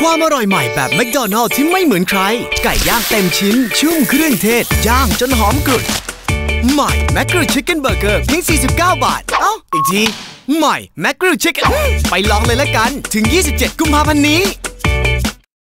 ความอร่อยใหม่แบบแมคโดนัลล์ที่ไม่เหมือนใคร ไก่ย่างเต็มชิ้น ชุ่มเครื่องเทศ ย่างจนหอมกรุ่นใหม่แมคกรูชิคเก้นเบอร์เกอร์เพียง 49 บาท เอ้า อีกที ใหม่แมคกรูชิคเก้นไปลองเลยละกัน ถึง 27 กุมภาพันธ์นี้